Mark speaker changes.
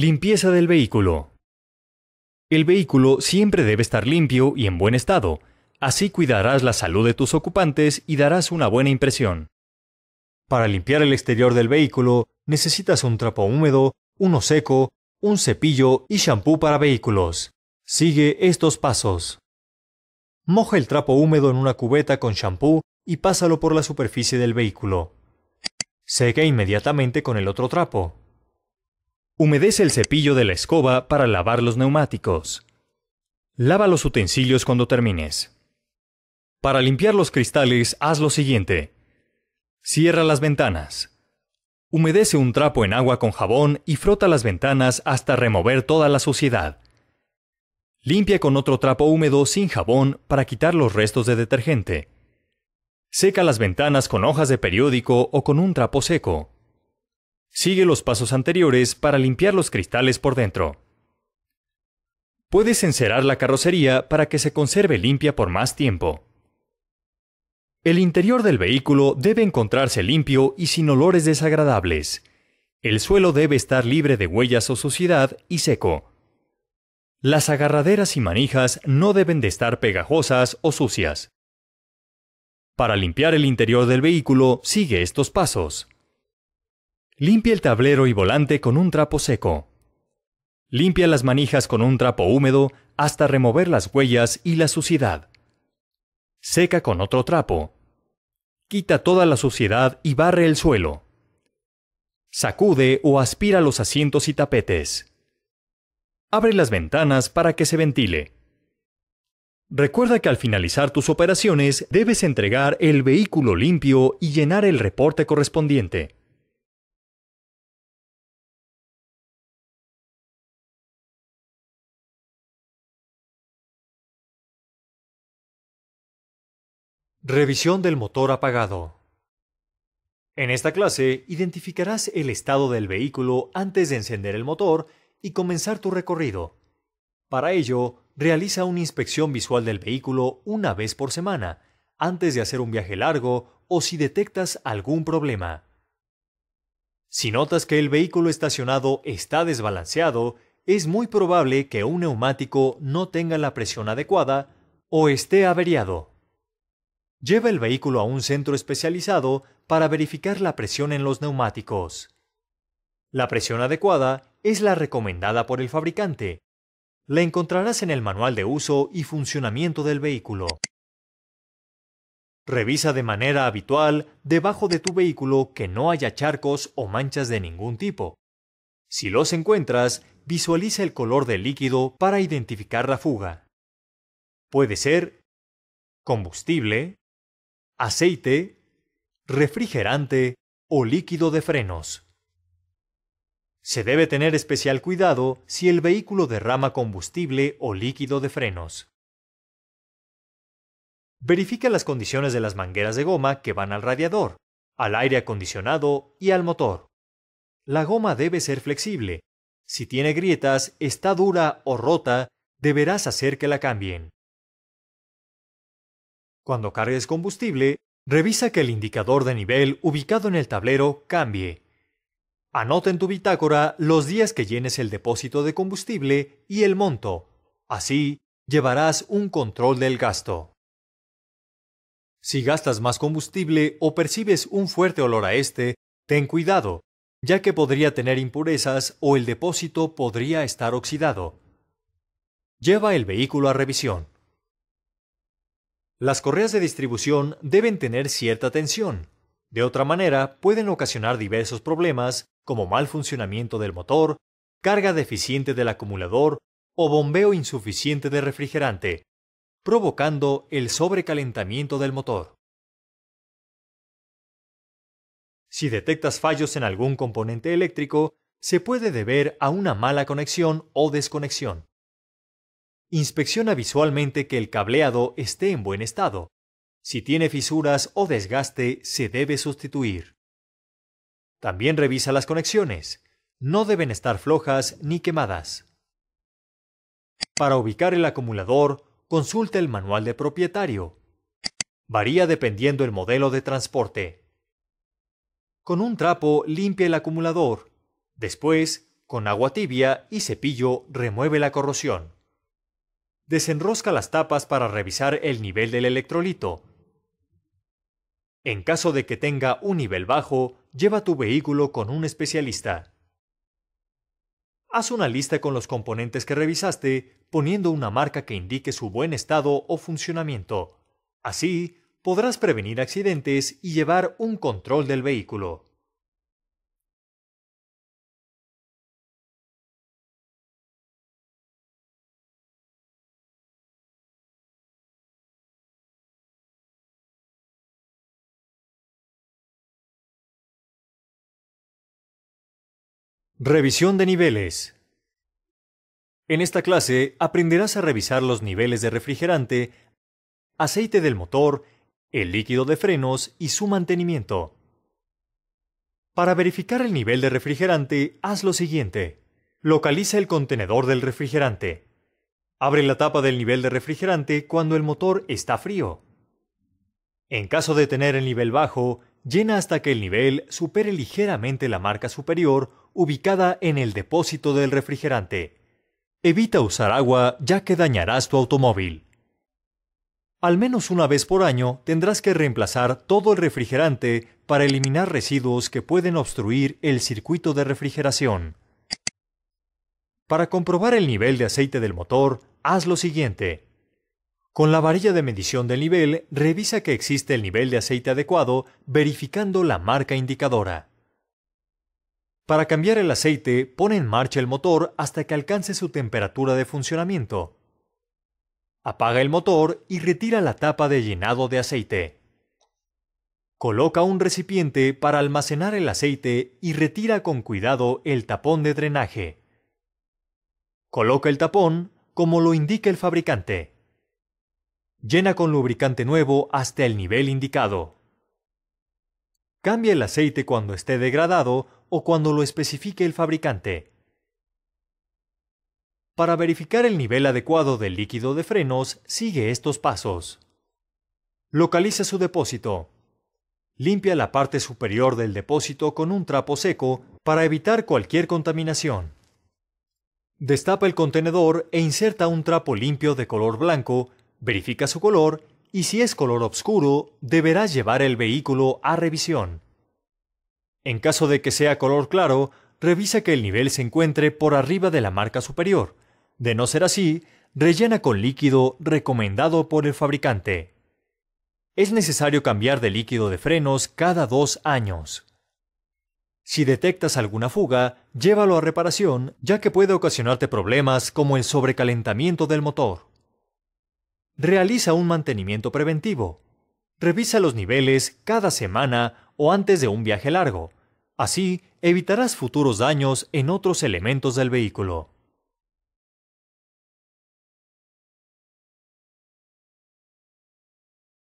Speaker 1: Limpieza del vehículo. El vehículo siempre debe estar limpio y en buen estado, así cuidarás la salud de tus ocupantes y darás una buena impresión. Para limpiar el exterior del vehículo necesitas un trapo húmedo, uno seco, un cepillo y shampoo para vehículos. Sigue estos pasos. Moja el trapo húmedo en una cubeta con shampoo y pásalo por la superficie del vehículo. Seca inmediatamente con el otro trapo. Humedece el cepillo de la escoba para lavar los neumáticos. Lava los utensilios cuando termines. Para limpiar los cristales, haz lo siguiente. Cierra las ventanas. Humedece un trapo en agua con jabón y frota las ventanas hasta remover toda la suciedad. Limpia con otro trapo húmedo sin jabón para quitar los restos de detergente. Seca las ventanas con hojas de periódico o con un trapo seco. Sigue los pasos anteriores para limpiar los cristales por dentro. Puedes encerar la carrocería para que se conserve limpia por más tiempo. El interior del vehículo debe encontrarse limpio y sin olores desagradables. El suelo debe estar libre de huellas o suciedad y seco. Las agarraderas y manijas no deben de estar pegajosas o sucias. Para limpiar el interior del vehículo, sigue estos pasos. Limpia el tablero y volante con un trapo seco. Limpia las manijas con un trapo húmedo hasta remover las huellas y la suciedad. Seca con otro trapo. Quita toda la suciedad y barre el suelo. Sacude o aspira los asientos y tapetes. Abre las ventanas para que se ventile. Recuerda que al finalizar tus operaciones debes entregar el vehículo limpio y llenar el reporte correspondiente. Revisión del motor apagado. En esta clase identificarás el estado del vehículo antes de encender el motor y comenzar tu recorrido. Para ello, realiza una inspección visual del vehículo una vez por semana, antes de hacer un viaje largo o si detectas algún problema. Si notas que el vehículo estacionado está desbalanceado, es muy probable que un neumático no tenga la presión adecuada o esté averiado. Lleva el vehículo a un centro especializado para verificar la presión en los neumáticos. La presión adecuada es la recomendada por el fabricante. La encontrarás en el manual de uso y funcionamiento del vehículo. Revisa de manera habitual debajo de tu vehículo que no haya charcos o manchas de ningún tipo. Si los encuentras, visualiza el color del líquido para identificar la fuga. Puede ser combustible, aceite, refrigerante o líquido de frenos. Se debe tener especial cuidado si el vehículo derrama combustible o líquido de frenos. Verifica las condiciones de las mangueras de goma que van al radiador, al aire acondicionado y al motor. La goma debe ser flexible. Si tiene grietas, está dura o rota, deberás hacer que la cambien. Cuando cargues combustible, revisa que el indicador de nivel ubicado en el tablero cambie. Anota en tu bitácora los días que llenes el depósito de combustible y el monto. Así, llevarás un control del gasto. Si gastas más combustible o percibes un fuerte olor a este, ten cuidado, ya que podría tener impurezas o el depósito podría estar oxidado. Lleva el vehículo a revisión. Las correas de distribución deben tener cierta tensión. De otra manera, pueden ocasionar diversos problemas como mal funcionamiento del motor, carga deficiente del acumulador o bombeo insuficiente de refrigerante, provocando el sobrecalentamiento del motor. Si detectas fallos en algún componente eléctrico, se puede deber a una mala conexión o desconexión. Inspecciona visualmente que el cableado esté en buen estado. Si tiene fisuras o desgaste, se debe sustituir. También revisa las conexiones. No deben estar flojas ni quemadas. Para ubicar el acumulador, consulta el manual de propietario. Varía dependiendo el modelo de transporte. Con un trapo limpia el acumulador. Después, con agua tibia y cepillo remueve la corrosión. Desenrosca las tapas para revisar el nivel del electrolito. En caso de que tenga un nivel bajo, lleva tu vehículo con un especialista. Haz una lista con los componentes que revisaste, poniendo una marca que indique su buen estado o funcionamiento. Así, podrás prevenir accidentes y llevar un control del vehículo. Revisión de niveles. En esta clase aprenderás a revisar los niveles de refrigerante, aceite del motor, el líquido de frenos y su mantenimiento. Para verificar el nivel de refrigerante, haz lo siguiente. Localiza el contenedor del refrigerante. Abre la tapa del nivel de refrigerante cuando el motor está frío. En caso de tener el nivel bajo, llena hasta que el nivel supere ligeramente la marca superior ubicada en el depósito del refrigerante. Evita usar agua ya que dañarás tu automóvil. Al menos una vez por año tendrás que reemplazar todo el refrigerante para eliminar residuos que pueden obstruir el circuito de refrigeración. Para comprobar el nivel de aceite del motor, haz lo siguiente. Con la varilla de medición del nivel, revisa que existe el nivel de aceite adecuado verificando la marca indicadora. Para cambiar el aceite, pone en marcha el motor hasta que alcance su temperatura de funcionamiento. Apaga el motor y retira la tapa de llenado de aceite. Coloca un recipiente para almacenar el aceite y retira con cuidado el tapón de drenaje. Coloca el tapón como lo indica el fabricante. Llena con lubricante nuevo hasta el nivel indicado. Cambia el aceite cuando esté degradado o cuando lo especifique el fabricante. Para verificar el nivel adecuado del líquido de frenos, sigue estos pasos. Localiza su depósito. Limpia la parte superior del depósito con un trapo seco para evitar cualquier contaminación. Destapa el contenedor e inserta un trapo limpio de color blanco, verifica su color y si es color oscuro, deberás llevar el vehículo a revisión. En caso de que sea color claro, revisa que el nivel se encuentre por arriba de la marca superior. De no ser así, rellena con líquido recomendado por el fabricante. Es necesario cambiar de líquido de frenos cada dos años. Si detectas alguna fuga, llévalo a reparación, ya que puede ocasionarte problemas como el sobrecalentamiento del motor. Realiza un mantenimiento preventivo. Revisa los niveles cada semana o antes de un viaje largo. Así evitarás futuros daños en otros elementos del vehículo.